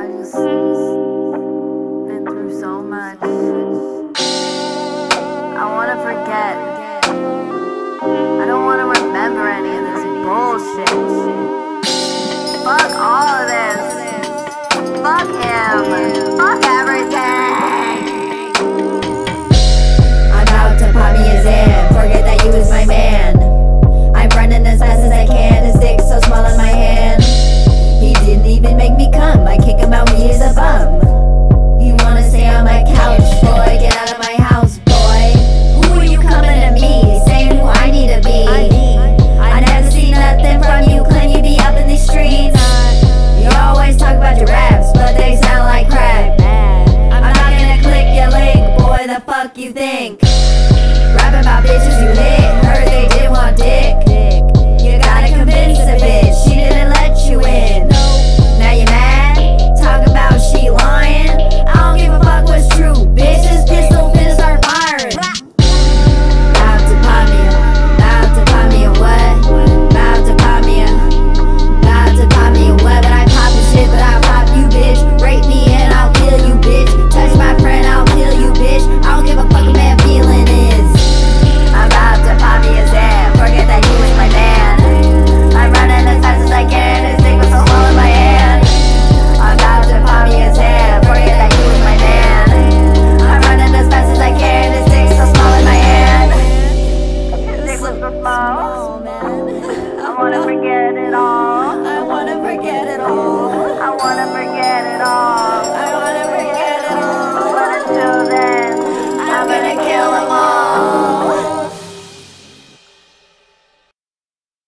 I been through so much. I wanna forget. I don't wanna remember any of this bullshit. Fuck all of this. Fuck you think? Rapping about bitches you hit. wanna forget it all. I wanna forget it all. I wanna forget it all.